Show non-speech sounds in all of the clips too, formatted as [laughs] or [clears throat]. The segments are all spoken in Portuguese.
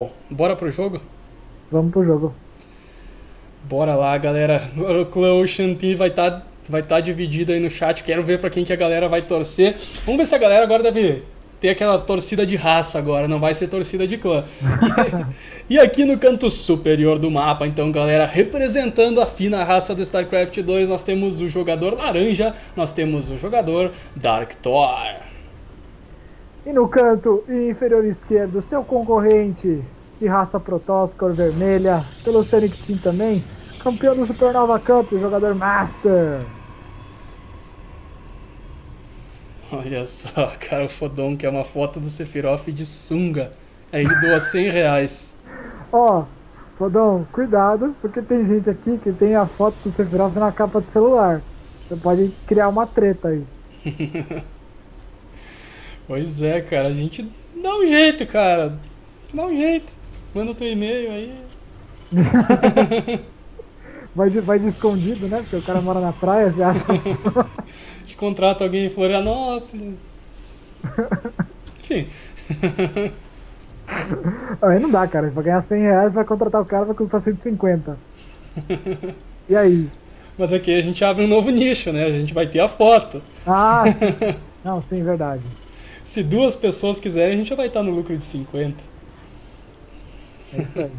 Bom, bora pro jogo? Vamos pro jogo. Bora lá, galera. Agora o clã Ocean Team vai estar tá, vai tá dividido aí no chat. Quero ver para quem que a galera vai torcer. Vamos ver se a galera agora deve ter aquela torcida de raça agora, não vai ser torcida de clã. [laughs] e aqui no canto superior do mapa, então, galera, representando a fina raça do StarCraft 2, nós temos o jogador laranja, nós temos o jogador Dark Thor. E no canto inferior esquerdo, seu concorrente de raça Protoss, cor vermelha, pelo Sonic Team também, campeão do Supernova Cup, jogador Master. Olha só, cara, o Fodon, que é uma foto do Sephiroth de sunga. Aí ele doa 100 reais. Ó, oh, Fodon, cuidado, porque tem gente aqui que tem a foto do Sephiroth na capa do celular. Você pode criar uma treta aí. [laughs] Pois é, cara, a gente dá um jeito, cara. Dá um jeito. Manda teu e-mail aí. [laughs] vai, de, vai de escondido, né? Porque o cara mora na praia, você acha? a [laughs] gente contrata alguém em Florianópolis. [laughs] Enfim. Aí não dá, cara. Pra ganhar 100 reais, vai contratar o cara, vai custar 150. E aí? Mas aqui a gente abre um novo nicho, né? A gente vai ter a foto. Ah, não, sim, verdade. Se duas pessoas quiserem, a gente já vai estar no lucro de 50. É isso aí.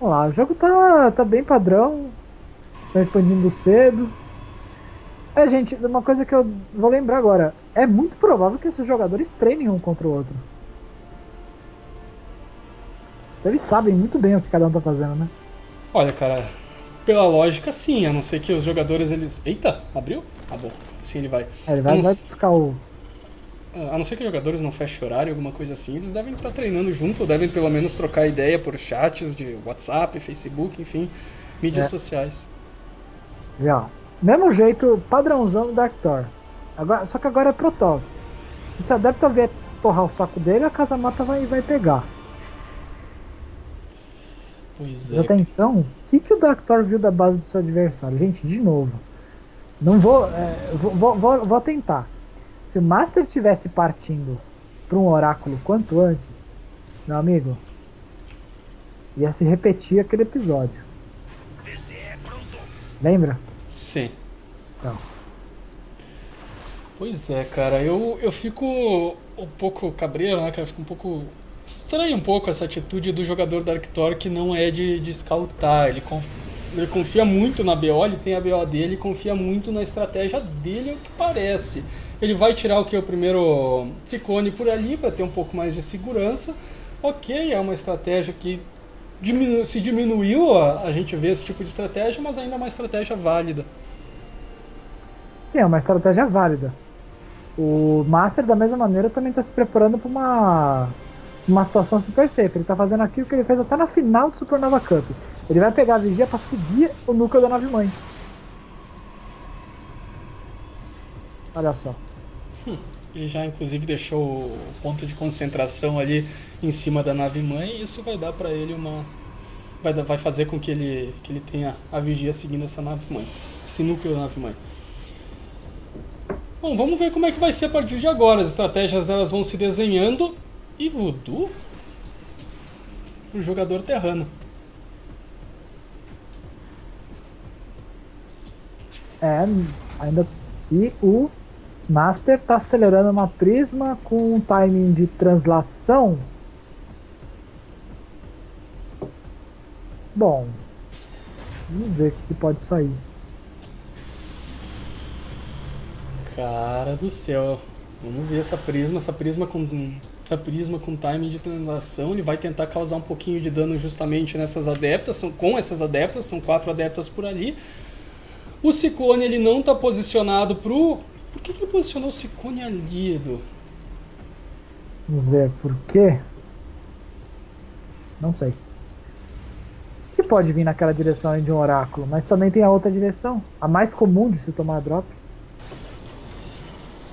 Vamos lá, o jogo tá, tá bem padrão. Tá expandindo cedo. É, gente, uma coisa que eu vou lembrar agora. É muito provável que esses jogadores treinem um contra o outro. Eles sabem muito bem o que cada um tá fazendo, né? Olha, cara, pela lógica, sim, a não ser que os jogadores eles. Eita, abriu? Bom, assim ele vai. É, ele vai, vai buscar o. A não ser que os jogadores não fechem horário, alguma coisa assim, eles devem estar treinando junto, ou devem pelo menos trocar ideia por chats de WhatsApp, Facebook, enfim, mídias é. sociais. Já. Mesmo jeito, padrãozão do Dark Thor. Agora, só que agora é Protoss. Se o adepto vier torrar o saco dele, a casa mata vai, vai pegar. Pois é. Até então, o que, que o Dark Thor viu da base do seu adversário? Gente, de novo. Não vou, é, vou, vou, vou tentar. Se o Master tivesse partindo para um oráculo quanto antes, meu amigo, ia se repetir aquele episódio. Lembra? Sim. Então. Pois é, cara, eu, eu fico um pouco cabreiro, né, cara? Eu fico um pouco. Estranho um pouco essa atitude do jogador da Arctor que não é de, de scoutar. Ele, ele confia muito na BO, ele tem a BO dele, confia muito na estratégia dele, é o que parece. Ele vai tirar o que? O primeiro Ciclone por ali para ter um pouco mais de segurança. Ok, é uma estratégia que diminu se diminuiu a, a gente vê esse tipo de estratégia, mas ainda é uma estratégia válida. Sim, é uma estratégia válida. O Master, da mesma maneira, também está se preparando para uma, uma situação super safe. Ele está fazendo aquilo que ele fez até na final do Supernova Cup. Ele vai pegar a vigia para seguir o núcleo da nave mãe. Olha só. Hum, ele já inclusive deixou o ponto de concentração ali em cima da nave mãe e isso vai dar para ele uma vai, vai fazer com que ele que ele tenha a vigia seguindo essa nave mãe, esse núcleo da nave mãe. Bom, vamos ver como é que vai ser a partir de agora. As estratégias elas vão se desenhando e Voodoo o jogador terrano. É, ainda. E o Master está acelerando uma prisma com um timing de translação. Bom, vamos ver o que pode sair. Cara do céu, vamos ver essa prisma, essa prisma com essa prisma com timing de translação, ele vai tentar causar um pouquinho de dano justamente nessas adeptas, são com essas adeptas, são quatro adeptas por ali. O Ciclone ele não está posicionado pro. Por que, que ele posicionou o Ciclone ali, Edu? Vamos ver por quê. Não sei. Que pode vir naquela direção de um oráculo, mas também tem a outra direção, a mais comum de se tomar drop.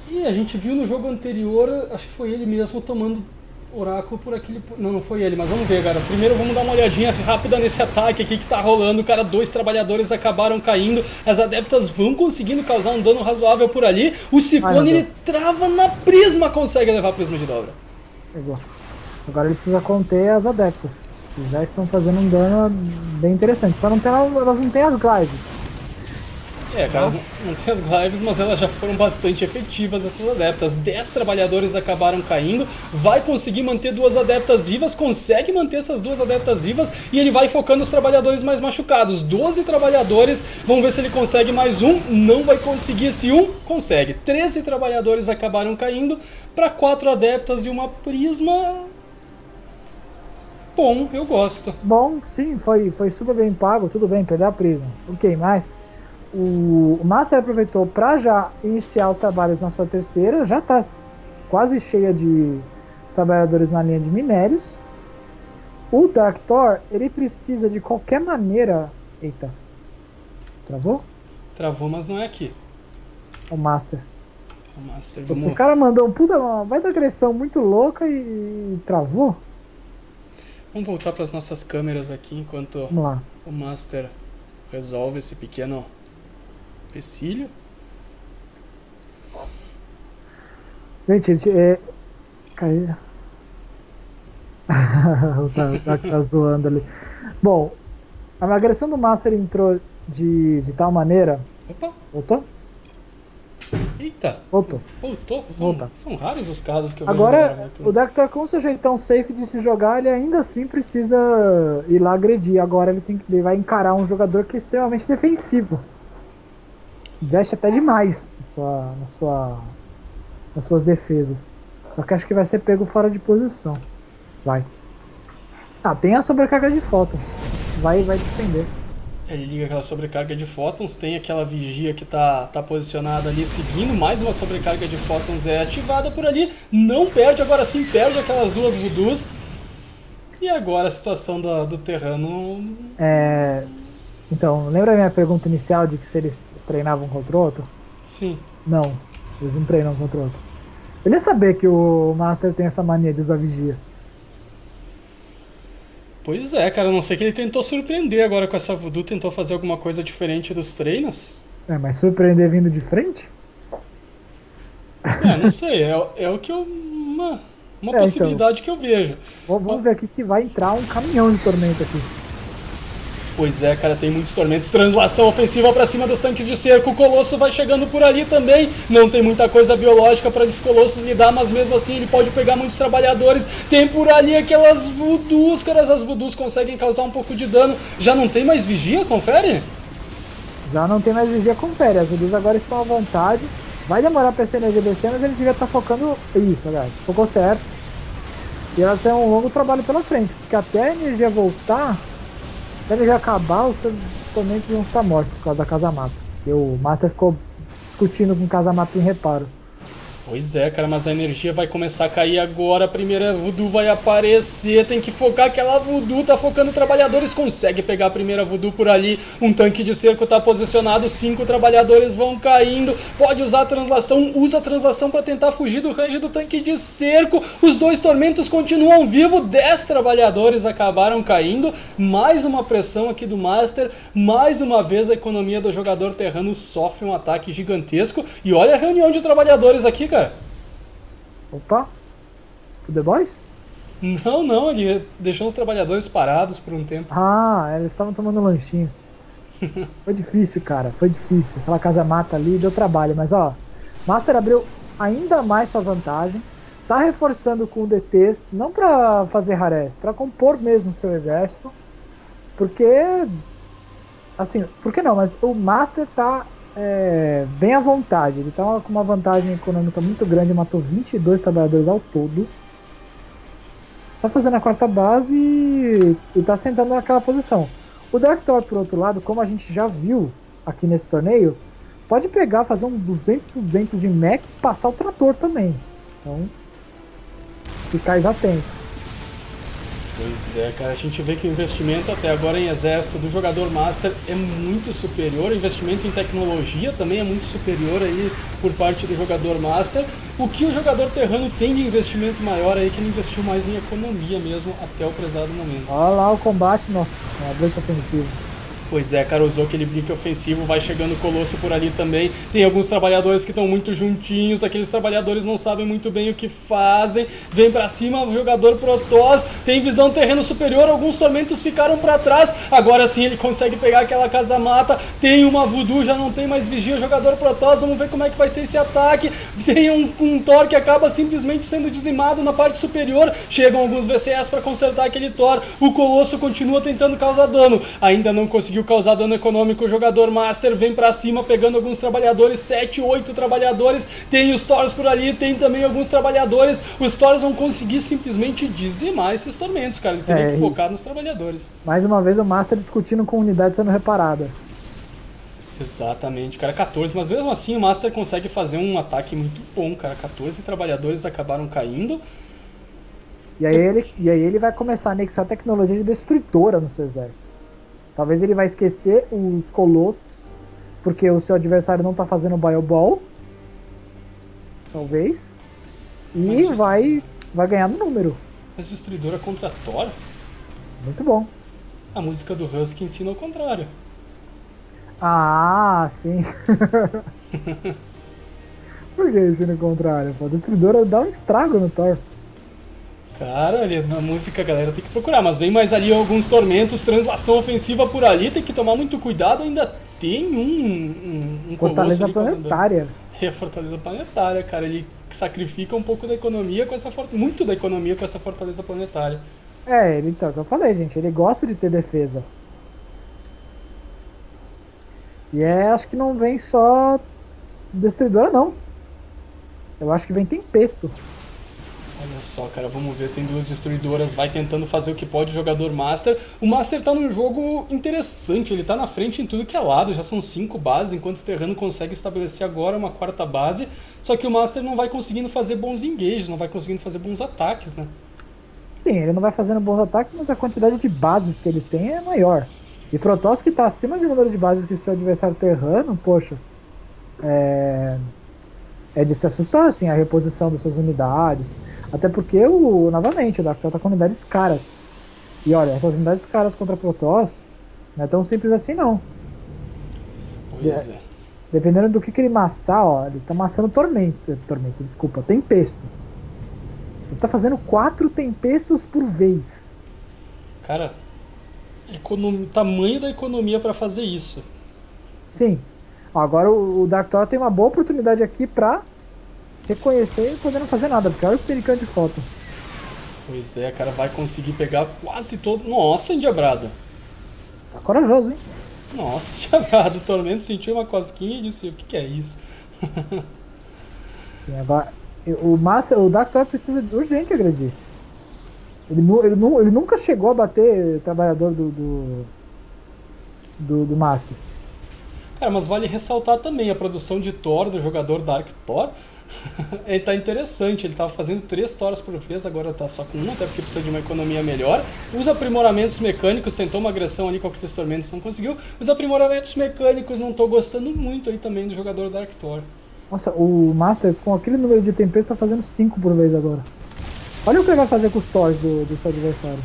E a gente viu no jogo anterior, acho que foi ele mesmo tomando oráculo por aquele. Não, não foi ele, mas vamos ver, cara. Primeiro vamos dar uma olhadinha rápida nesse ataque aqui que tá rolando. Cara, dois trabalhadores acabaram caindo. As adeptas vão conseguindo causar um dano razoável por ali. O Ciclone Ai, ele trava na prisma, consegue levar a prisma de dobra. Pegou. Agora ele precisa conter as adeptas, que já estão fazendo um dano bem interessante. Só não tem, elas não têm as glides. É, cara, não, não tem as glives, mas elas já foram bastante efetivas, essas adeptas. 10 trabalhadores acabaram caindo, vai conseguir manter duas adeptas vivas, consegue manter essas duas adeptas vivas e ele vai focando os trabalhadores mais machucados. 12 trabalhadores, vamos ver se ele consegue mais um. Não vai conseguir esse um, consegue. 13 trabalhadores acabaram caindo para quatro adeptas e uma prisma. Bom, eu gosto. Bom, sim, foi, foi super bem pago, tudo bem, perder a prisma. Ok, mais o, Master aproveitou para já iniciar os trabalhos na sua terceira, já está quase cheia de trabalhadores na linha de minérios. O Dark Thor, ele precisa de qualquer maneira. Eita. Travou? Travou, mas não é aqui. O Master. O Master, vamos... O cara mandou um puta, vai da agressão muito louca e, e travou. Vamos voltar para as nossas câmeras aqui enquanto o Master resolve esse pequeno Empecilho. Gente, gente, é. Caiu. [laughs] tá, tá, tá zoando ali. Bom, a agressão do Master entrou de, de tal maneira. Opa! Voltou? Eita! Voltou. Voltou? São, são raros os casos que eu Agora, o Dark com seu jeitão safe de se jogar, ele ainda assim precisa ir lá agredir. Agora ele, tem que, ele vai encarar um jogador que é extremamente defensivo investe até demais na sua, na sua, nas suas defesas. Só que acho que vai ser pego fora de posição. Vai. Ah, tem a sobrecarga de fótons. Vai, vai defender. Ele liga aquela sobrecarga de fótons, tem aquela vigia que tá, tá posicionada ali seguindo, mais uma sobrecarga de fótons é ativada por ali, não perde, agora sim perde aquelas duas voodoos. E agora a situação do, do Terrano. É. Então, lembra a minha pergunta inicial de que se eles treinavam contra o outro? Sim. Não, eles não treinam contra o outro. Eu nem saber que o Master tem essa mania de usar vigia. Pois é, cara, a não sei que ele tentou surpreender agora com essa voodoo, tentou fazer alguma coisa diferente dos treinos. É, mas surpreender vindo de frente? É, não sei, é, é o que eu. Uma, uma é, então. possibilidade então, que eu vejo. Vamos ver aqui que vai entrar um caminhão de tormento aqui. Pois é, cara, tem muitos tormentos. Translação ofensiva para cima dos tanques de cerco. O Colosso vai chegando por ali também. Não tem muita coisa biológica para esse Colosso lidar, mas mesmo assim ele pode pegar muitos trabalhadores. Tem por ali aquelas voodoos, caras. As voodoos conseguem causar um pouco de dano. Já não tem mais vigia, confere? Já não tem mais vigia, confere. As voodoos agora estão à vontade. Vai demorar para essa energia descer, mas ele devia estar tá focando isso, galera. Focou certo. E elas têm um longo trabalho pela frente, porque até a energia voltar, quando já acabar, os tormentos vão estar mortos por causa da Casa Mata. E o Master ficou discutindo com o Casa Mata em reparo. Pois é, cara, mas a energia vai começar a cair agora. A primeira voodoo vai aparecer. Tem que focar aquela voodoo. Tá focando trabalhadores. Consegue pegar a primeira voodoo por ali. Um tanque de cerco tá posicionado. Cinco trabalhadores vão caindo. Pode usar a translação. Usa a translação para tentar fugir do range do tanque de cerco. Os dois tormentos continuam vivos. Dez trabalhadores acabaram caindo. Mais uma pressão aqui do Master. Mais uma vez a economia do jogador terrano sofre um ataque gigantesco. E olha a reunião de trabalhadores aqui, cara. Opa! O The Boys? Não, não, ele deixou os trabalhadores parados por um tempo. Ah, eles estavam tomando lanchinho. [laughs] foi difícil, cara, foi difícil. Aquela casa mata ali deu trabalho, mas ó, Master abriu ainda mais sua vantagem. Tá reforçando com DTs, não para fazer rarés, para compor mesmo seu exército. Porque assim, por que não? Mas o Master tá é, bem à vontade. Ele estava com uma vantagem econômica muito grande, matou 22 trabalhadores ao todo. Tá fazendo a quarta base e, e tá sentando naquela posição. O Dark Thor, por outro lado, como a gente já viu aqui nesse torneio, pode pegar, fazer um 200 200 de mech e passar o trator também. Então, ficar atento. Pois é, cara, a gente vê que o investimento até agora em exército do jogador Master é muito superior, o investimento em tecnologia também é muito superior aí por parte do jogador Master. O que o jogador terrano tem de investimento maior aí que ele investiu mais em economia mesmo até o prezado momento. Olha lá o combate, nossa, uma blitz ofensiva. Pois é, cara, usou aquele blink ofensivo, vai chegando o Colosso por ali também. Tem alguns trabalhadores que estão muito juntinhos, aqueles trabalhadores não sabem muito bem o que fazem. Vem para cima o jogador Protoss, tem visão terreno superior, alguns tormentos ficaram para trás. Agora sim ele consegue pegar aquela casa mata. Tem uma voodoo, já não tem mais vigia, jogador Protoss. Vamos ver como é que vai ser esse ataque. Tem um, um Thor que acaba simplesmente sendo dizimado na parte superior. Chegam alguns VCS para consertar aquele Thor. O Colosso continua tentando causar dano. Ainda não conseguiu conseguiu causar dano econômico. O jogador Master vem para cima pegando alguns trabalhadores, 7, 8 trabalhadores. Tem os Thors por ali, tem também alguns trabalhadores. Os Thors vão conseguir simplesmente dizimar esses tormentos, cara. Ele teria é, que focar nos trabalhadores. Mais uma vez o Master discutindo com unidade sendo reparada. Exatamente, cara, 14, mas mesmo assim o Master consegue fazer um ataque muito bom, cara. 14 trabalhadores acabaram caindo. E aí ele, e aí ele vai começar a anexar tecnologia de destruidora no seu exército. Talvez ele vai esquecer os colossos, porque o seu adversário não tá fazendo Bioball. Talvez. E vai, vai ganhar no número. Mas Destruidora contra Thor? Muito bom. A música do Husky ensina o contrário. Ah, sim. [laughs] Por que ensina o contrário? A Destruidora dá um estrago no Thor. Cara, ali na música a galera tem que procurar, mas vem mais ali alguns tormentos, translação ofensiva por ali, tem que tomar muito cuidado, ainda tem um, um, um Fortaleza planetária. É a Fortaleza planetária, cara, ele sacrifica um pouco da economia com essa muito da economia com essa Fortaleza planetária. É, ele, então, eu falei, gente, ele gosta de ter defesa. E é, acho que não vem só destruidora não. Eu acho que vem tempesto. Olha só, cara, vamos ver, tem duas destruidoras, vai tentando fazer o que pode o jogador Master. O Master tá num jogo interessante, ele tá na frente em tudo que é lado, já são cinco bases, enquanto o Terrano consegue estabelecer agora uma quarta base. Só que o Master não vai conseguindo fazer bons engages, não vai conseguindo fazer bons ataques, né? Sim, ele não vai fazendo bons ataques, mas a quantidade de bases que ele tem é maior. E Protoss que tá acima do número de bases que seu adversário Terrano, poxa, é... é de se assustar, assim, a reposição das suas unidades até porque, o, novamente, o Dark tá com unidades caras. E olha, essas unidades caras contra Protoss não é tão simples assim não. Pois é. Dependendo do que, que ele massar, ó, ele tá massando tormento. Eh, tormento, desculpa, tempesto. Ele tá fazendo quatro tempestos por vez. Cara, economia, tamanho da economia para fazer isso. Sim. Agora o, Dark Thor tem uma boa oportunidade aqui pra reconhecer e poder não fazer nada, porque olha o pericante de foto. Pois é, cara, vai conseguir pegar quase todo. Nossa, endiabrado. Tá corajoso, hein? Nossa, [laughs] endiabrado. O Tormento sentiu uma cosquinha e disse: O que, que é isso? Sim, agora, o Master, o Dark Thor precisa de urgente agredir. Ele, ele, ele nunca chegou a bater trabalhador do, do, do, do Master. Cara, mas vale ressaltar também a produção de Thor do jogador Dark Thor [laughs] ele tá interessante, ele tava fazendo três toras por vez, agora tá só com uma, até porque precisa de uma economia melhor. Os aprimoramentos mecânicos, tentou uma agressão ali com aqueles tormentos, não conseguiu. Os aprimoramentos mecânicos não tô gostando muito aí também do jogador Dark Thor. Nossa, o Master com aquele número de tempestade tá fazendo 5 por vez agora. Olha o que ele vai fazer com os Thors do, do seu adversário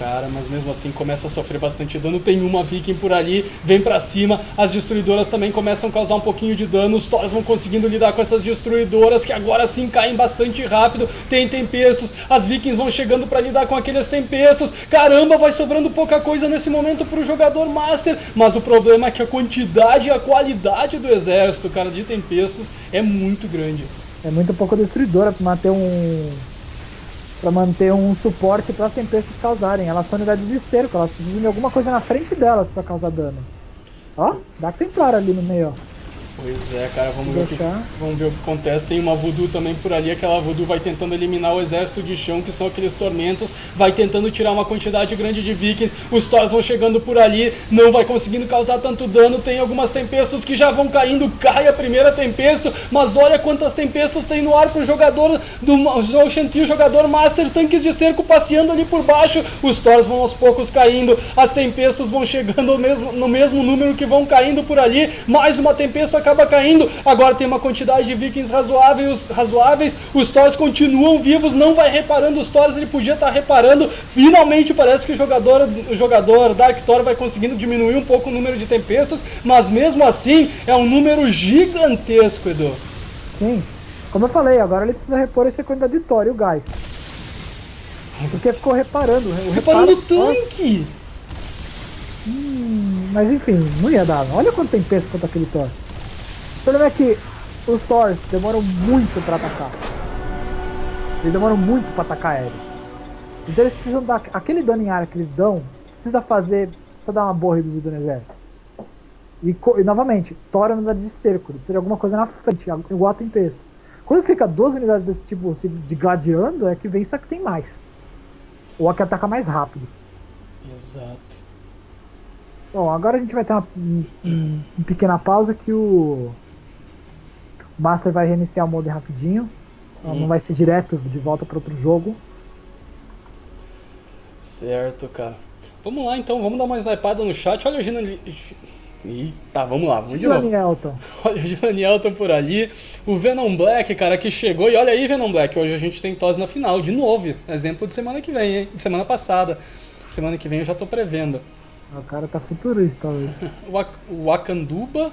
cara, mas mesmo assim começa a sofrer bastante dano. Tem uma Viking por ali, vem para cima. As destruidoras também começam a causar um pouquinho de dano. Os Thors vão conseguindo lidar com essas destruidoras que agora sim caem bastante rápido. Tem tempestos, as Vikings vão chegando para lidar com aqueles tempestos. Caramba, vai sobrando pouca coisa nesse momento pro jogador Master. Mas o problema é que a quantidade e a qualidade do exército, cara, de tempestos é muito grande. É muito pouco destruidora pra manter um para manter um suporte para as tempestades causarem. Elas são unidades de cerco, elas precisam de alguma coisa na frente delas para causar dano. Ó, dá Templar ali no meio, ó. Pois é, cara, vamos ver, que, vamos ver o que acontece. Tem uma voodoo também por ali, aquela voodoo vai tentando eliminar o exército de chão, que são aqueles tormentos, vai tentando tirar uma quantidade grande de vikings, os Thors vão chegando por ali, não vai conseguindo causar tanto dano, tem algumas tempestas que já vão caindo, [laughs] cai a primeira tempesta, mas olha quantas tempestas tem no ar pro jogador do Ocean o jogador Master, tanques de cerco passeando ali por baixo, os Thors vão aos poucos caindo, as tempestas vão chegando no mesmo, no mesmo número que vão caindo por ali, mais uma tempesta acaba caindo. Agora tem uma quantidade de vikings razoáveis, razoáveis. Os Thors continuam vivos, não vai reparando os Thors, ele podia estar reparando. Finalmente parece que o jogador, o jogador Dark Thor vai conseguindo diminuir um pouco o número de tempestos, mas mesmo assim é um número gigantesco, Edu. Sim. Como eu falei, agora ele precisa repor essa quantidade de Thor e o gás. Porque ficou reparando. O reparando o tanque! Hum, mas enfim, não ia dar. Olha quanto tem peso quanto aquele Thor. O problema é que os Thors demoram muito pra atacar. Eles demoram muito pra atacar aéreo. Então eles precisam dar. Aquele dano em área que eles dão, precisa fazer. Precisa dar uma boa reduzida no exército. E, e novamente, Thor é unidade de cerco, precisa de alguma coisa na frente, igual a Tempesto. Quando fica duas unidades desse tipo assim, de gladiando, é que vem isso que tem mais. Ou a que ataca mais rápido. Exato. Bom, agora a gente vai ter uma, uma, uma pequena pausa que o Master vai reiniciar o modo rapidinho. Hum. Não vai ser direto de volta para outro jogo. Certo, cara. Vamos lá então, vamos dar uma snipada no chat. Olha o Gina Eita, vamos lá, vamos de novo. Elton. [laughs] Olha o Giovanni Elton por ali. O Venom Black, cara, que chegou. E olha aí, Venom Black, hoje a gente tem tosse na final, de novo. Exemplo de semana que vem, hein? De semana passada. Semana que vem eu já tô prevendo. O cara tá futurista hoje. [laughs] o Akanduba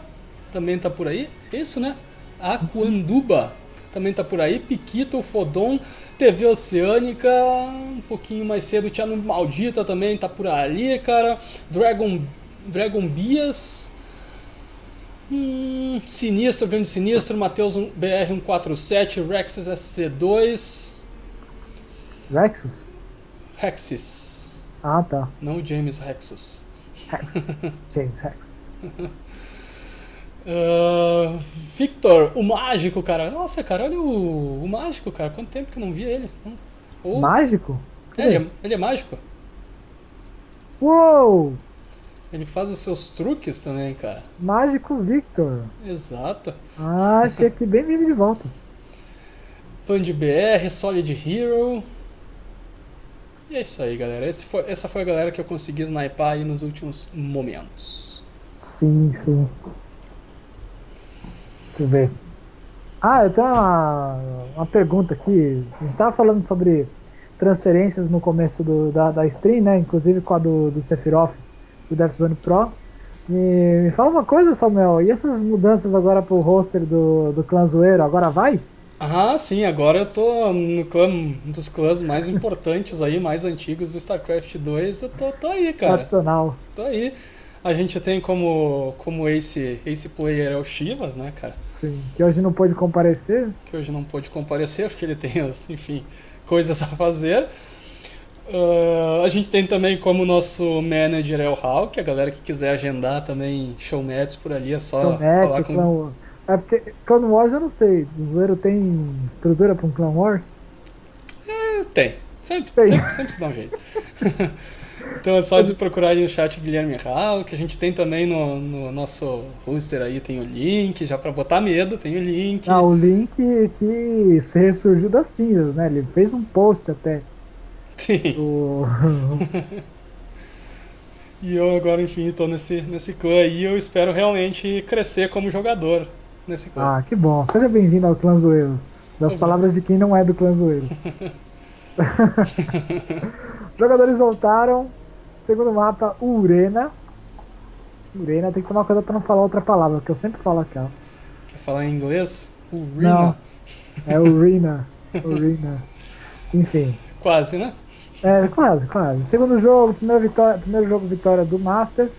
também tá por aí. Isso, né? Aquanduba também tá por aí. Piquito, Fodon, TV Oceânica. Um pouquinho mais cedo, Tiano Maldita também tá por ali, cara. Dragon Dragon Bias. Hum, sinistro, grande sinistro. Matheus BR147, Rexus SC2. Rexus? Rexus. Ah, tá. Não James Rexus. Rexus. [laughs] James Rexus. Uh, Victor, o mágico, cara. Nossa, cara, olha o, o mágico, cara. Quanto tempo que eu não vi ele? Oh. Mágico? É, ele, é, ele é mágico. Uou! Ele faz os seus truques também, cara. Mágico Victor. Exato. Ah, achei que bem vindo de volta. Band BR, Solid Hero. E é isso aí, galera. Foi, essa foi a galera que eu consegui sniper aí nos últimos momentos. Sim, sim. Deixa eu ver. Ah, eu tenho uma, uma pergunta aqui. A gente estava falando sobre transferências no começo do, da, da stream, né? Inclusive com a do, do Sephiroth do Death Zone Pro. Me, me fala uma coisa, Samuel, e essas mudanças agora pro roster do, do clã zoeiro, agora vai? Ah, sim, agora eu tô no clã, um dos clãs mais [laughs] importantes aí, mais antigos do StarCraft 2, eu tô, tô aí, cara. Tradicional. Tô aí. A gente tem como, como ace, ace player é o Chivas, né, cara? Sim, que hoje não pôde comparecer. Que hoje não pôde comparecer, porque ele tem, [laughs] enfim, coisas a fazer. Uh, a gente tem também como nosso manager é o Hulk, a galera que quiser agendar também showmats por ali, é só Showmatch, falar com... Clan... É porque Clone Wars eu não sei, o Zoeiro tem estrutura para um Clone Wars? É, tem, sempre, tem. Sempre, sempre se dá um jeito. [laughs] então é só de procurar aí no chat Guilherme Hulk, a gente tem também no, no nosso roster aí, tem o link, já para botar medo, tem o link. Ah, o link que ressurgiu das cinzas, né? Ele fez um post até. Sim. O... [laughs] e eu agora, enfim, estou nesse, nesse clã aí eu espero realmente crescer como jogador nesse clã. Ah, que bom. Seja bem-vindo ao clã Zoeiro. Das palavras de quem não é do clã Zoeiro. [laughs] Jogadores voltaram. Segundo mapa, Urena. Urena, tem que tomar cuidado pra não falar outra palavra, que eu sempre falo aquela. Quer falar em inglês? Urena. Não, é Urena. Urena. Enfim. Quase, né? É, quase, quase. Segundo jogo, primeiro, vitória, primeiro jogo vitória do Master.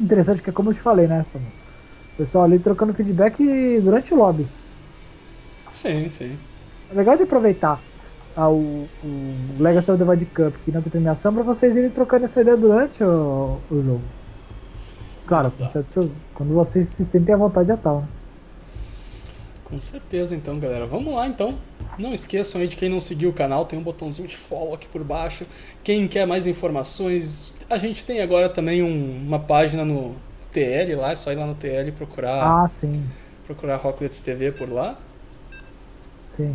Interessante que é como eu te falei, né, Samuel? O pessoal ali trocando feedback durante o lobby. Sim, sim. É legal de aproveitar ah, o, o Legacy of the Void Cup aqui na determinação pra vocês irem trocando essa ideia durante o, o jogo. Claro, quando vocês se sentem à vontade a tal. Né? Com certeza, então, galera. Vamos lá, então. Não esqueçam aí de quem não seguiu o canal, tem um botãozinho de follow aqui por baixo. Quem quer mais informações, a gente tem agora também um, uma página no TL lá, é só ir lá no TL e procurar. Ah, sim. Procurar Rocklets TV por lá. Sim.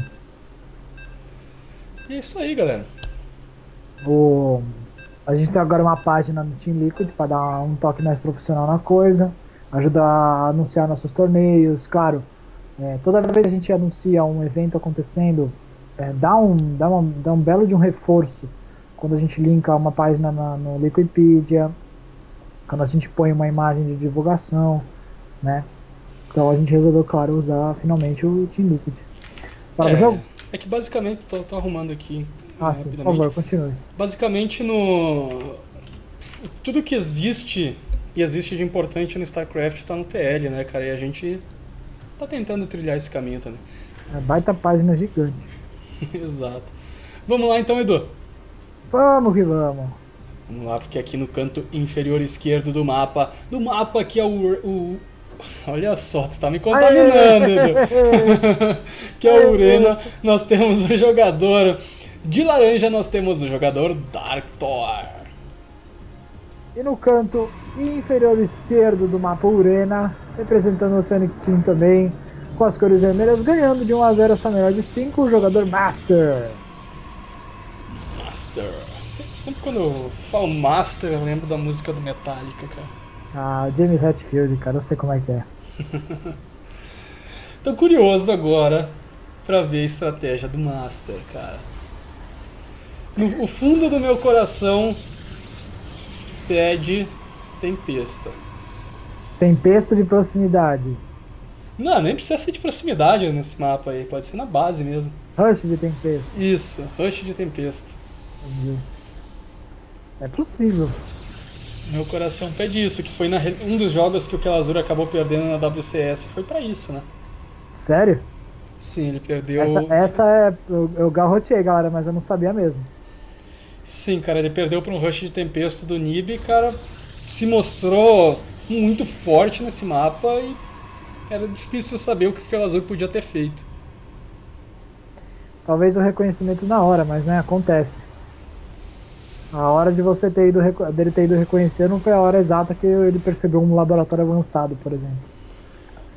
E é isso aí, galera. O... A gente tem agora uma página no Team Liquid para dar um toque mais profissional na coisa. ajuda a anunciar nossos torneios, claro. É, toda vez que a gente anuncia um evento acontecendo, é, dá, um, dá, uma, dá um belo de um reforço quando a gente linka uma página na, no Wikipedia, quando a gente põe uma imagem de divulgação, né? Então a gente resolveu, claro, usar finalmente o Team Liquid. Fala é, jogo? É que basicamente, tô, tô arrumando aqui. Ah, sim, por favor, continue. Basicamente, no. Tudo que existe e existe de importante no StarCraft está no TL, né, cara? E a gente tá tentando trilhar esse caminho também. É baita página gigante. [laughs] Exato. Vamos lá então, Edu. Vamos que vamos. Vamos lá, porque aqui no canto inferior esquerdo do mapa, do mapa que é o, o Olha só, tu tá me contaminando, Edu. [laughs] que é o Urena, nós temos o jogador de laranja, nós temos o jogador Dark Thor. E no canto inferior esquerdo do mapa Urena, representando o Sonic Team também, com as cores vermelhas, ganhando de 1 a 0 essa melhor de 5, o jogador Master. Master. Sempre quando eu falo Master, eu lembro da música do Metallica, cara. Ah, James Hetfield, cara, eu sei como é que é. [laughs] Tô curioso agora pra ver a estratégia do Master, cara. No o fundo do meu coração pede tempesta. Tempesta de proximidade. Não, nem precisa ser de proximidade nesse mapa aí, pode ser na base mesmo. Rush de tempesta. Isso, rush de tempesta. É possível. Meu coração pede isso, que foi na, um dos jogos que o Kelazur acabou perdendo na WCS. Foi para isso, né? Sério? Sim, ele perdeu. Essa, essa é. Eu, eu garrotei, galera, mas eu não sabia mesmo. Sim, cara, ele perdeu para um Rush de Tempesta do Nib, cara. Se mostrou muito forte nesse mapa e era difícil saber o que o Azul podia ter feito. Talvez o reconhecimento na hora, mas né, acontece. A hora de você ter ido dele ter ido reconhecer não foi a hora exata que ele percebeu um laboratório avançado, por exemplo.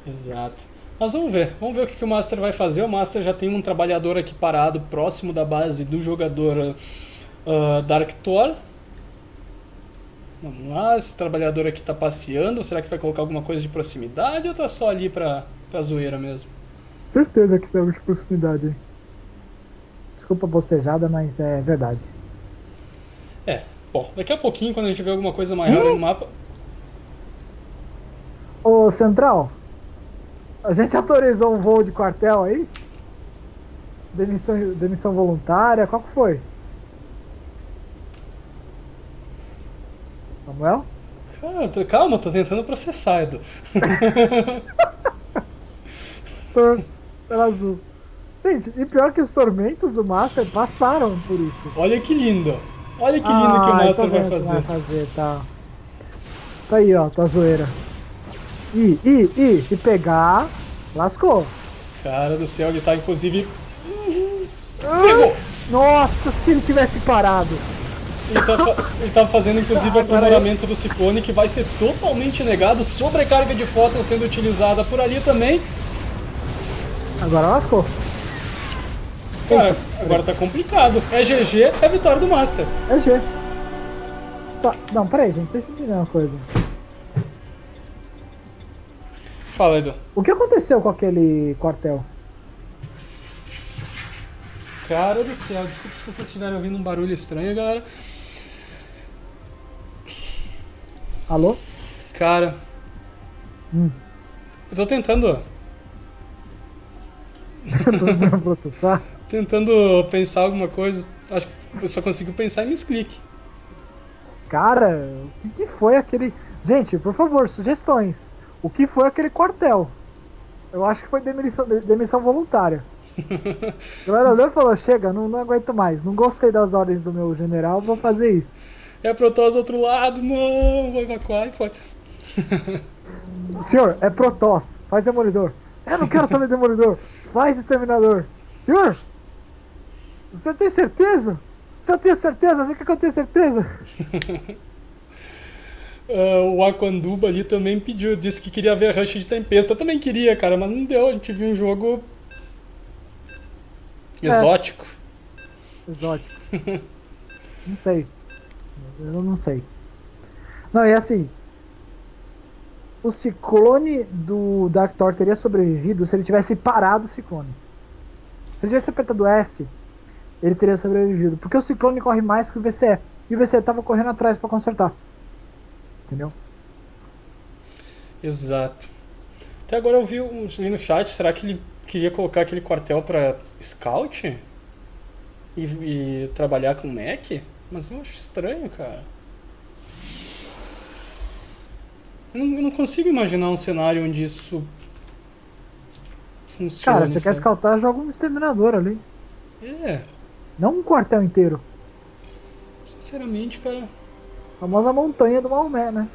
Exato. Mas vamos ver, vamos ver o que, que o Master vai fazer. O Master já tem um trabalhador aqui parado próximo da base do jogador uh, Dark Thor. Vamos lá, esse trabalhador aqui está passeando. Será que vai colocar alguma coisa de proximidade ou tá só ali pra, pra zoeira mesmo? Certeza que tem de proximidade. Desculpa a bocejada, mas é verdade. Bom, daqui a pouquinho, quando a gente vê alguma coisa maior hum? no mapa. Ô, Central, a gente autorizou um voo de quartel aí? Demissão, demissão voluntária, qual que foi? Samuel? Calma, calma, tô tentando processar, Edu. [laughs] Pela azul. Gente, e pior que os tormentos do Master passaram por isso. Olha que lindo. Olha que lindo ah, que o Master vai fazer. Vai fazer, tá. Tá aí, ó, tua zoeira. Ih, ih, ih, se pegar, lascou. Cara do céu, ele tá inclusive. Ah, nossa, se ele tivesse parado. Ele tá, ele tá fazendo inclusive o aprimoramento do ciclone que vai ser totalmente negado. Sobrecarga de fótons sendo utilizada por ali também. Agora lascou. Cara, agora tá complicado. É GG, é vitória do Master. É G. Tá, não, peraí, gente, deixa eu entender uma coisa. Fala, Edu. O que aconteceu com aquele quartel? Cara do céu, desculpa se vocês estiverem ouvindo um barulho estranho, galera. Alô? Cara. Hum. Eu tô tentando. [laughs] tô processar? [laughs] tentando pensar alguma coisa. Acho que eu só consigo pensar em Misclick. Cara, o que, que, foi aquele. Gente, por favor, sugestões. O que foi aquele quartel? Eu acho que foi demissão, demissão voluntária. A galera olhou e falou: chega, não, não aguento mais. Não gostei das ordens do meu general, vou fazer isso. É Protoss do outro lado, não, vai evacuar e foi. [laughs] Senhor, é Protoss, faz demolidor. Eu não quero saber demolidor, faz exterminador. Senhor, o senhor tem certeza? O senhor tem certeza? Você quer que eu tenha certeza? uh, [laughs] o Aquanduba ali também pediu, disse que queria ver Rush de Tempesta. Eu também queria, cara, mas não deu. A gente viu um jogo é. exótico. Exótico. [laughs] não sei. Eu não sei. Não, e assim. o ciclone do Dark Thor teria sobrevivido se ele tivesse parado o ciclone. Se ele tivesse apertado S, ele teria sobrevivido. Porque o ciclone corre mais que o VCE. E o VCE tava correndo atrás para consertar. Entendeu? Exato. Até agora eu vi um ali no chat, será que ele queria colocar aquele quartel para scout? E, e trabalhar com Mac? Mas eu acho estranho, cara. Eu não, eu não consigo imaginar um cenário onde isso funciona. Cara, você quer escaltar, joga um exterminador ali. É. Não um quartel inteiro. Sinceramente, cara. A famosa montanha do Maomé, né?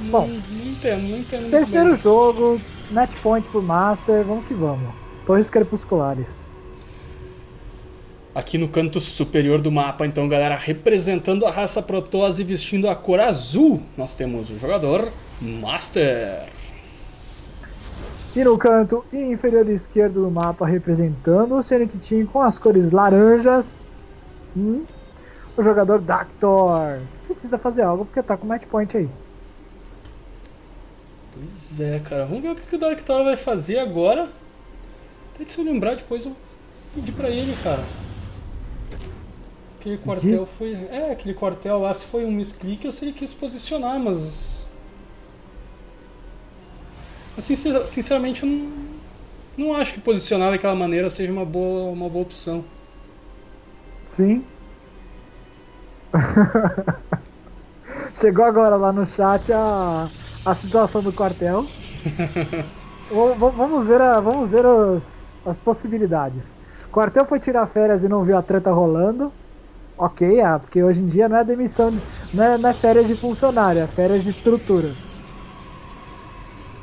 Não, Bom, não entendo, não entendo. Terceiro jogo, net point pro Master, vamos que vamos. Torres crepusculares. Aqui no canto superior do mapa, então, galera, representando a raça Protoss e vestindo a cor azul, nós temos o jogador Master. E no canto inferior esquerdo do mapa, representando o Sonic Team com as cores laranjas, hum, o jogador Dactor. Precisa fazer algo porque tá com match point aí. Pois é, cara. Vamos ver o que o Dactor vai fazer agora. Até se eu lembrar, depois eu pedi pra ele, cara. Aquele quartel de... foi. É, aquele quartel lá, se foi um misclick, eu sei que quis posicionar, mas. Assim, sinceramente, eu não, não acho que posicionar daquela maneira seja uma boa, uma boa opção. Sim. [laughs] Chegou agora lá no chat a, a situação do quartel. [laughs] vamos ver, a, vamos ver os, as possibilidades. O quartel foi tirar férias e não viu a treta rolando ok, ah, porque hoje em dia não é demissão, não é, não é férias de funcionário, é férias de estrutura.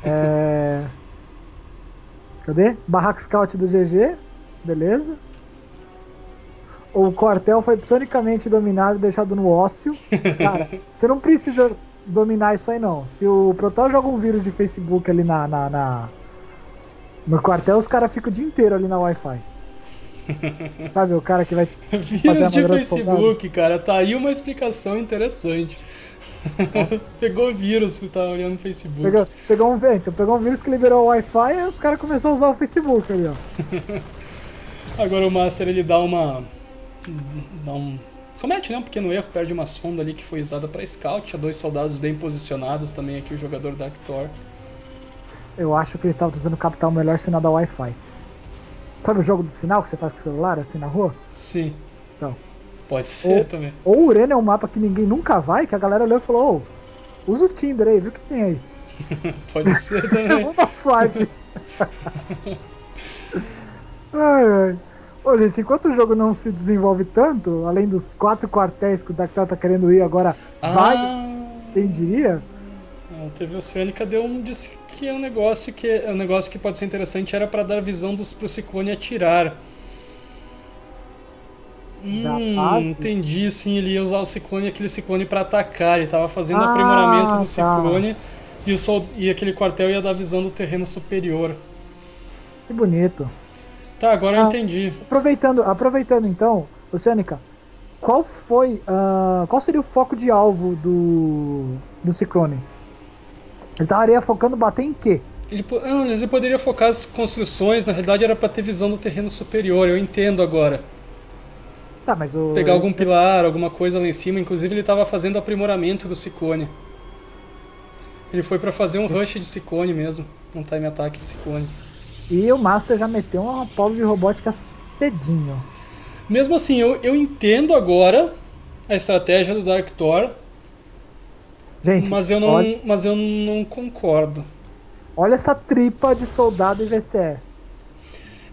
É... Cadê? Barraco Scout do GG, beleza. O quartel foi sonicamente dominado e deixado no ócio. Cara, [laughs] você não precisa dominar isso aí não. Se o Protoss joga um vírus de Facebook ali na, na, na... no quartel, os caras ficam o dia inteiro ali na Wi-Fi. [laughs] Sabe, o cara que vai. [laughs] Vírus de Facebook, cara, tá aí uma explicação interessante. [laughs] pegou vírus pra tá olhando no Facebook. Pegou, pegou um vento, pegou um vírus que liberou o Wi-Fi e os caras começaram a usar o Facebook ali, ó. Agora o Master ele dá uma. dá um. Comete né, um pequeno erro, perde uma sonda ali que foi usada para scout. Tinha dois soldados bem posicionados também aqui, o jogador Dark Thor. Eu acho que ele estava tentando captar o melhor sinal da Wi-Fi. Sabe o jogo do sinal que você faz com o celular, assim, na rua? Sim. Então. Pode ser ou, também. Ou o Urano é um mapa que ninguém nunca vai, que a galera olhou e falou, oh, usa o Tinder aí, viu o que tem aí. [laughs] Pode ser também. [laughs] Vamos dar swipe. [laughs] ai, ai. Ô, gente, enquanto o jogo não se desenvolve tanto, além dos quatro quartéis que o Dactyl tá querendo ir agora, ah. vai, quem diria? A TV Oceânica deu um, disse que é um negócio que é um negócio que pode ser interessante era para dar visão dos pro ciclone atirar. Hum, entendi, sim, ele ia usar o ciclone, aquele ciclone para atacar, ele tava fazendo ah, aprimoramento do tá. ciclone e, o sol, e aquele quartel ia dar visão do terreno superior. Que bonito. Tá, agora ah, eu entendi. Aproveitando, aproveitando então, Oceânica, qual foi, uh, qual seria o foco de alvo do, do ciclone? Ele estaria focando bater em quê? Ele, não, ele poderia focar as construções, na realidade era para ter visão do terreno superior, eu entendo agora. Tá, mas o... Pegar algum pilar, alguma coisa lá em cima, inclusive ele estava fazendo aprimoramento do ciclone. Ele foi para fazer um rush de ciclone mesmo, um time attack de ciclone. E o Master já meteu uma polo de robótica cedinho. Mesmo assim, eu, eu entendo agora a estratégia do Dark Thor, Gente, mas eu não, olha, mas eu não concordo. Olha essa tripa de soldado e VCE.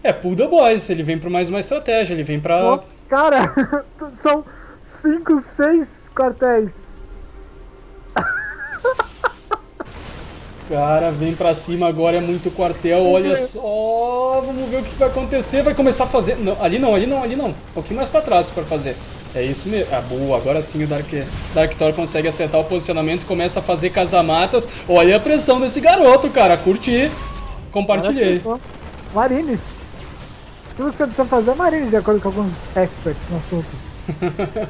É, pull the boys, ele vem para mais uma estratégia, ele vem para Nossa, cara, [laughs] são cinco, seis quartéis. Cara, vem pra cima agora, é muito quartel, olha só, vamos ver o que vai acontecer, vai começar a fazer, não, ali não, ali não, ali não, um pouquinho mais pra trás para fazer. É isso mesmo. Ah, boa. Agora sim o Dark, Dark Thor consegue acertar o posicionamento, começa a fazer casamatas. Olha a pressão desse garoto, cara. Curti. Compartilhei. Marines. Tudo que você precisa fazer é Marines, de acordo com alguns experts no assunto. [laughs]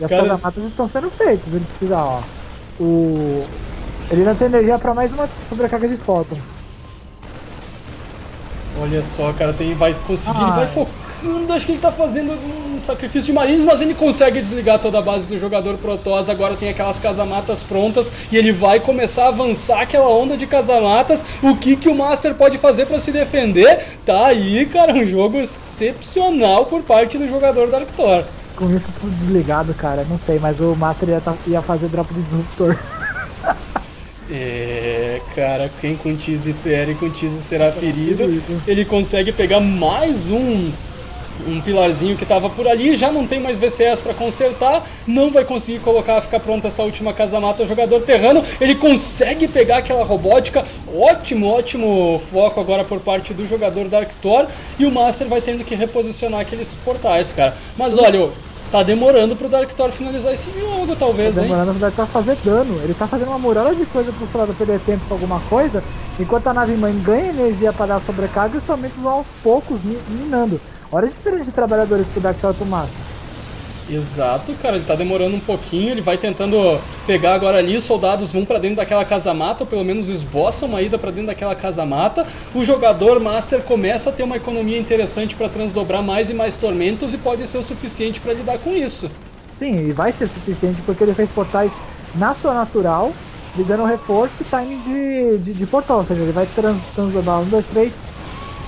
e as cara... casamatas estão sendo feitas. Ele precisa, ó. O, Ele ainda tem energia pra mais uma sobrecarga de fótons. Olha só, cara, tem, vai conseguir, ele Ah. vai focando, acho que ele tá fazendo um sacrifício de marins, mas ele consegue desligar toda a base do jogador Protoss, agora tem aquelas casamatas prontas e ele vai começar a avançar aquela onda de casamatas, o que que o Master pode fazer pra se defender? Tá aí, cara, um jogo excepcional por parte do jogador da Arctor. Com isso tudo desligado, cara, não sei, mas o Master ia, tá- ia fazer drop de disruptor. [laughs] É, cara, quem com Tize fere, com Tize será ferido. Ele consegue pegar mais um um pilarzinho que tava por ali, já não tem mais VCS para consertar, não vai conseguir colocar, ficar pronta essa última casa-mata o jogador terrano, ele consegue pegar aquela robótica, ótimo, ótimo foco agora por parte do jogador Dark Thor, e o Master vai tendo que reposicionar aqueles portais, cara. Mas olha, tá demorando pro Dark Thor finalizar esse jogo, talvez, Tá hein? demorando pra tá fazer dano. Ele tá fazendo uma muralha de coisa pro lado perder tempo com alguma coisa, enquanto a nave mãe ganha energia pra dar sobrecarga e somente vão aos poucos mi- minando. Olha a diferença de trabalhadores pro Dark pro Master. Exato, cara, ele tá demorando um pouquinho, ele vai tentando pegar agora ali, os soldados vão pra dentro daquela casa-mata, ou pelo menos esboçam uma ida pra dentro daquela casa-mata. O jogador Master começa a ter uma economia interessante pra transdobrar mais e mais tormentos e pode ser o suficiente pra lidar com isso. Sim, e vai ser suficiente porque ele fez portais na sua natural, lhe dando reforço e time de, de, de portal. Ou seja, ele vai trans, transdobrar um, dois, três,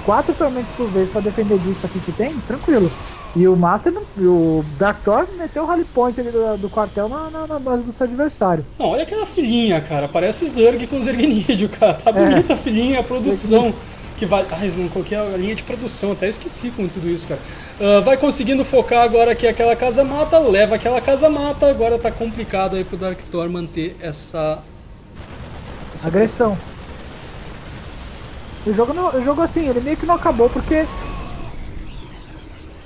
quatro tormentos por vez pra defender disso aqui que tem, tranquilo. E o Master, o Dark Thor meteu o rally point ali do, do quartel na, na, na base do seu adversário. Não, olha aquela filhinha, cara, parece Zerg com Zergnídeo, cara, tá bonita a filhinha, a produção. Que vai. Ai, não coloquei a linha de produção, até esqueci com tudo isso, cara. Ah, vai conseguindo focar agora aqui aquela casa mata, leva aquela casa mata, agora tá complicado aí pro Dark Thor manter essa Agressão. O jogo, não, o jogo assim, ele meio que não acabou porque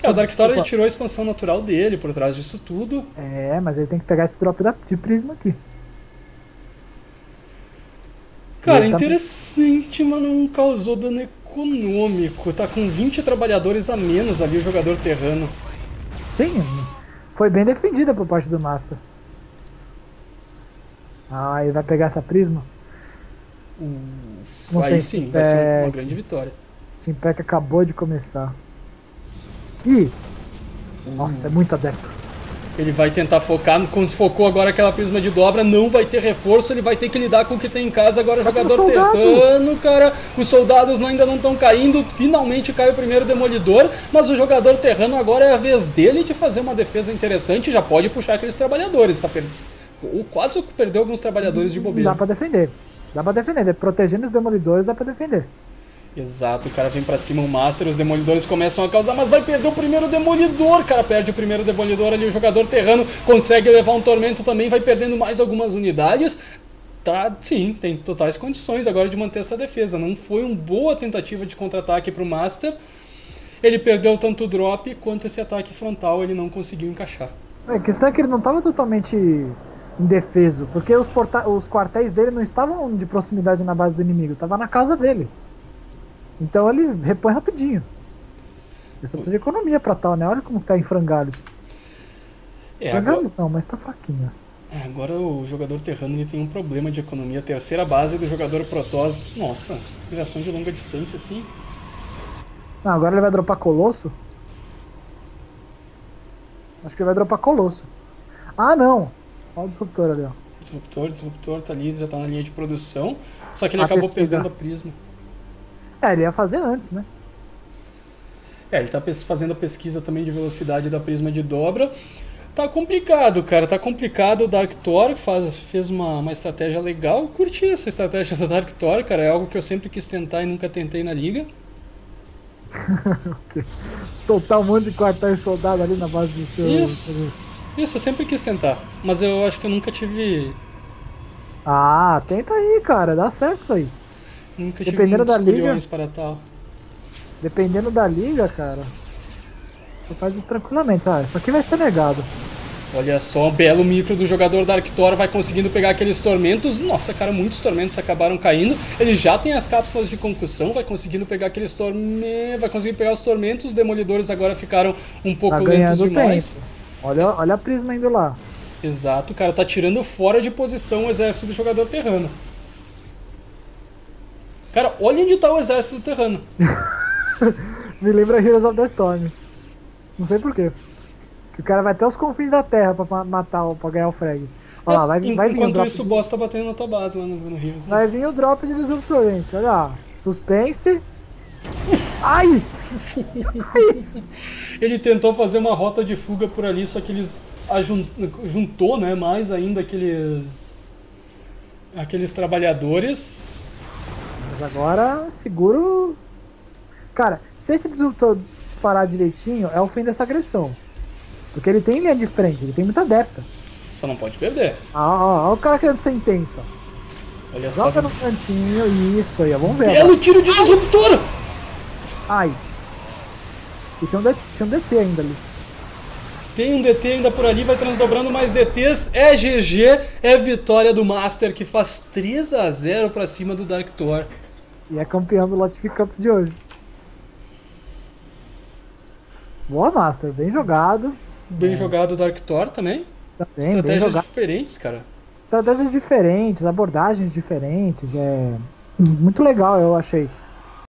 É, o Dark Thor ele tirou a expansão natural dele por trás disso tudo. É, mas ele tem que pegar esse drop da, de prisma aqui. Cara, tá- interessante, mas não causou dano econômico. Tá com 20 trabalhadores a menos ali o jogador terrano. Sim, foi bem defendida por parte do Master. Ah, ele vai pegar essa prisma. Não Aí sim, vai ser uma grande vitória. Steam Pack acabou de começar. Ih! Nossa, é muito adepto. Ele vai tentar focar, como se focou agora aquela prisma de dobra, não vai ter reforço, ele vai ter que lidar com o que tem em casa agora, o Tá jogador terrano, cara. Os soldados ainda não estão caindo, finalmente cai o primeiro demolidor, mas o jogador terrano agora é a vez dele de fazer uma defesa interessante, já pode puxar aqueles trabalhadores, tá per... ou quase perdeu alguns trabalhadores de bobeira. Dá pra defender. Dá pra defender. Protegendo os demolidores, dá pra defender. Exato, o cara vem pra cima, o Master, os demolidores começam a causar, mas vai perder o primeiro demolidor, cara, perde o primeiro demolidor ali, o jogador terrano consegue levar um tormento também, vai perdendo mais algumas unidades. Tá, sim, tem totais condições agora de manter essa defesa. Não foi uma boa tentativa de contra-ataque pro Master. Ele perdeu tanto o drop quanto esse ataque frontal, ele não conseguiu encaixar. É, a questão é que ele não tava totalmente indefeso, porque os, os quartéis dele não estavam de proximidade na base do inimigo, tava na casa dele. Então ele repõe rapidinho. Isso precisa de economia pra tal, né? Olha como tá em frangalhos. É, agora, frangalhos não, mas tá fraquinho. é, agora o jogador terrano ele tem um problema de economia. A terceira base do jogador Protoss, nossa, ligação de longa distância assim. Não, agora ele vai dropar Colosso? Acho que ele vai dropar Colosso. Ah, não! Olha o disruptor ali, ó. Disruptor, disruptor tá ali, já tá na linha de produção. Só que ele A acabou pesquisa. perdendo a prisma. É, ele ia fazer antes, né? É, ele tá fazendo a pesquisa também de velocidade da prisma de dobra. Tá complicado, cara, tá complicado. O Dark Thor faz, fez uma, uma estratégia legal. Curti essa estratégia do Dark Thor, cara. É algo que eu sempre quis tentar e nunca tentei na liga. [laughs] Soltar um monte de quartéis soldados ali na base do seu. Isso. Isso, eu sempre quis tentar. Mas eu acho que eu nunca tive. Ah, tenta aí, cara. Dá certo isso aí. Nunca tive Dependendo muitos da liga. para tal. Dependendo da liga, cara. Você faz isso tranquilamente. Ah, isso aqui vai ser negado. Olha só, um belo micro do jogador Dark Thor vai conseguindo pegar aqueles tormentos. Nossa, cara, muitos tormentos acabaram caindo. Ele já tem as cápsulas de concussão, vai conseguindo pegar aqueles tormentos. Vai conseguir pegar os tormentos. Os demolidores agora ficaram um pouco Tá lentos demais. tempo. Olha, olha a prisma indo lá. Exato, cara, tá tirando fora de posição o exército do jogador terrano. Cara, olha onde tá o exército do terrano. [laughs] Me lembra Heroes of the Storm. Não sei porquê. O cara vai até os confins da terra pra matar, pra ganhar o frag. Olha lá, vai, vai vir Enquanto isso, o boss tá batendo na tua base lá no, no Heroes. Vai vir o drop de disruptor, gente. Olha lá. Suspense. [laughs] Ai! Ele tentou fazer uma rota de fuga por ali, só que eles juntou, né, mais ainda aqueles aqueles trabalhadores. Mas agora seguro. Cara, se esse disruptor disparar direitinho, é o fim dessa agressão. Porque ele tem linha de frente, ele tem muita adepta. Só não pode perder. Ah, ó, ó, o cara querendo ser intenso. Olha Joga só. no cantinho, isso aí, vamos ver. Belo agora. tiro de disruptor! Ai. E tem um, D- tinha um DT ainda ali. Tem um DT ainda por ali, vai transdobrando mais DTs. É GG, é vitória do Master que faz 3 a 0 pra cima do Dark Thor. E é campeão do Lotfi Cup de hoje. Boa, Master. Bem jogado. Bem jogado o Dark Thor também. Também, Estratégias diferentes, cara. Estratégias diferentes, abordagens diferentes. É [clears throat] muito legal, eu achei.